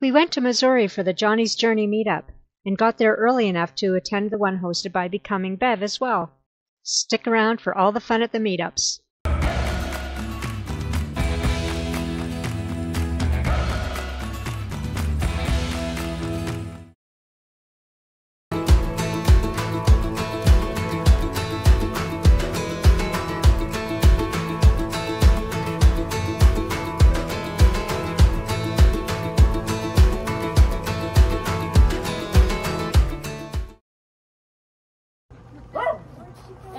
We went to Missouri for the Jonnie's Journey meetup and got there early enough to attend the one hosted by Becoming Bev as well. Stick around for all the fun at the meetups.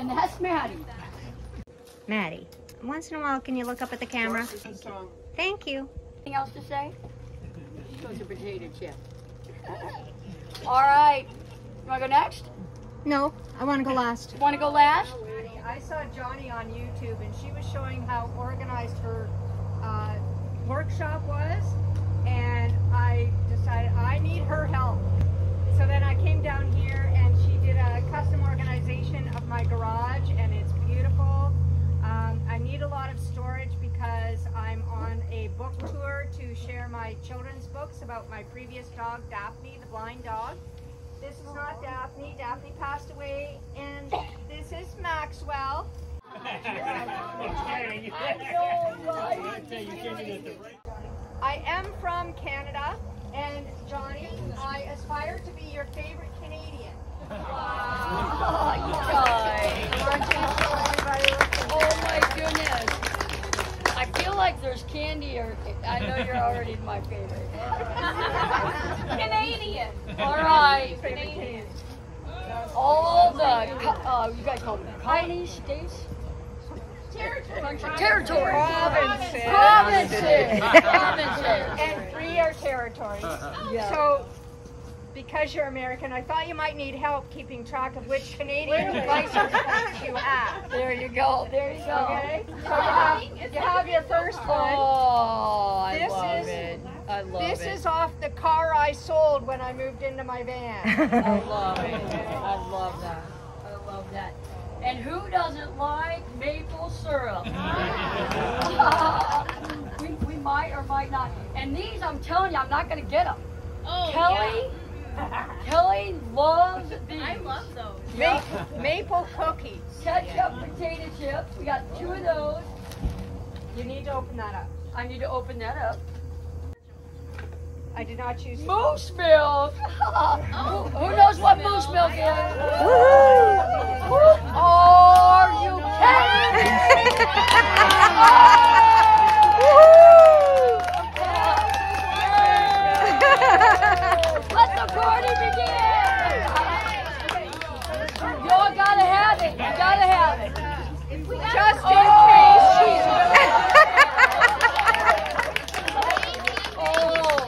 And that's Maddie. Maddie, once in a while, can you look up at the camera? Thank you. Anything else to say? Those are potato chips. All right. You want to go next? No, I want to go last. Want to go last? I saw Jonnie on YouTube and she was showing how organized her uh, workshop was, and I decided I need her help. So then I came down here and she did a custom organization of my garage, and it's beautiful. Um, I need a lot of storage because I'm on a book tour to share my children's books about my previous dog, Daphne, the blind dog. This is not Daphne. Daphne passed away, and this is Maxwell. I am from Canada, and Jonnie, I aspire to be your favorite Canadian. Oh, you guys. Oh my goodness. I feel like there's I know you're already my favorite. Canadian. All right. Canadian. All the, uh, you guys call them colonies, states? Territory. Territories. Provinces. Provinces. Provinces. And three are territories. Yeah. So, because you're American, I thought you might need help keeping track of which Canadian license you have. There you go. There you go. Okay? So you have, you have your first one. Oh, I This love is- it. I love This it. is off the car I sold when I moved into my van. I love it. I love that. I love that. And who doesn't like maple syrup? we, we might or might not. And these, I'm telling you, I'm not going to get them. Oh, Kelly, mm-hmm. Kelly loves these. I love those. Ma- maple cookies. Ketchup potato chips. We got two of those. You need to open that up. I need to open that up. I did not choose. Moose milk. who, who knows what moose milk is? Are you kidding? Let the party begin! Y'all gotta have it. You gotta have it in case she's. Oh,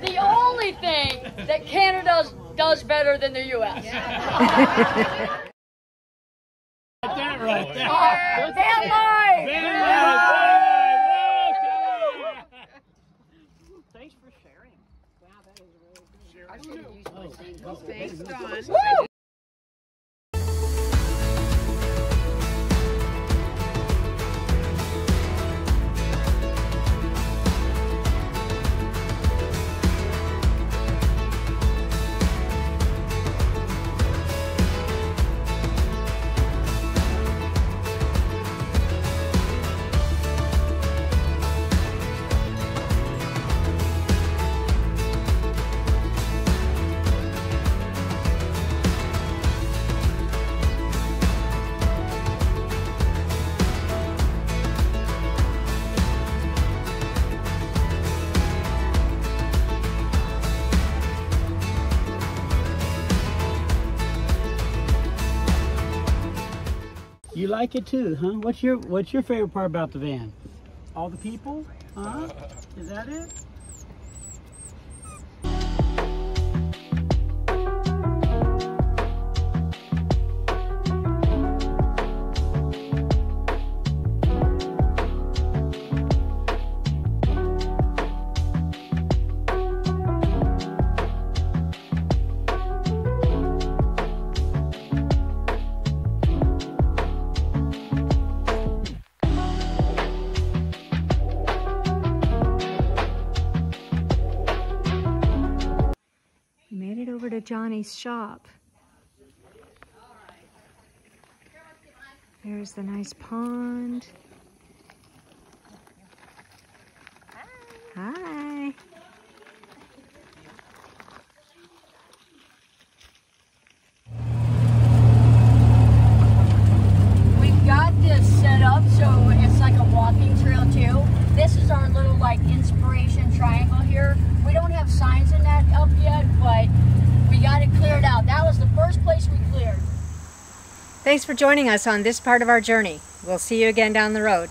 the only thing that Canada does better than the U.S. That right there. Van life! Thanks You like it too, huh? What's your What's your favorite part about the van? All the people? Huh? Is that it? To Jonnie's shop. There's the nice pond. Hi. We've got this set up so it's like a walking trail too. This is our little like inspiration triangle here. We don't have signs in that up yet, got it cleared out. That was the first place we cleared. Thanks for joining us on this part of our journey. We'll see you again down the road.